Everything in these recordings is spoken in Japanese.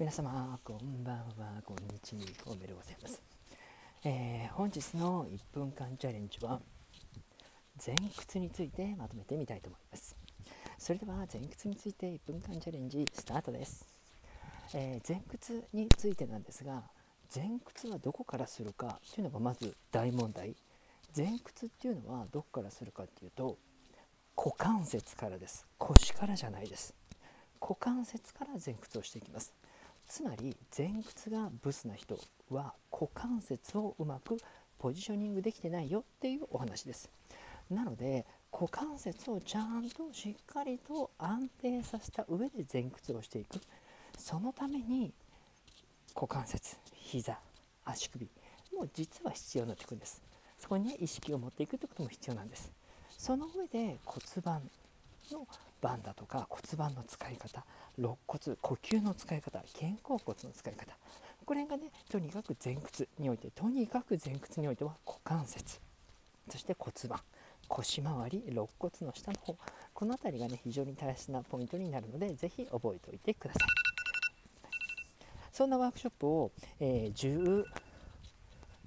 皆様こんばんはこんにちはおめでとうございます、えー、本日の1分間チャレンジは前屈についてまとめてみたいと思いますそれでは前屈について1分間チャレンジスタートです、えー、前屈についてなんですが前屈はどこからするかというのがまず大問題前屈っていうのはどこからするかっていうと股関節からです腰からじゃないです股関節から前屈をしていきますつまり前屈がブスな人は股関節をうまくポジショニングできてないよっていうお話です。なので股関節をちゃんとしっかりと安定させた上で前屈をしていく。そのために股関節膝足首も実は必要になってくるんです。そこにね意識を持っていくってことも必要なんです。その上で骨盤のバンだとか骨盤の使い方肋骨呼吸の使い方肩甲骨の使い方。これがねとにかく前屈においてとにかく前屈においては股関節。そして骨盤。腰回り肋骨の下の方。この辺りがね非常に大切なポイントになるので是非覚えておいてください。そんなワークショップを、えー、10,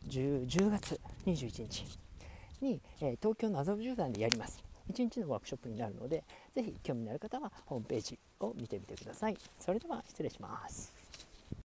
10, 10月21日に、えー、東京の麻布十番でやります。1日のワークショップになるので、ぜひ興味のある方はホームページを見てみてください。それでは失礼します。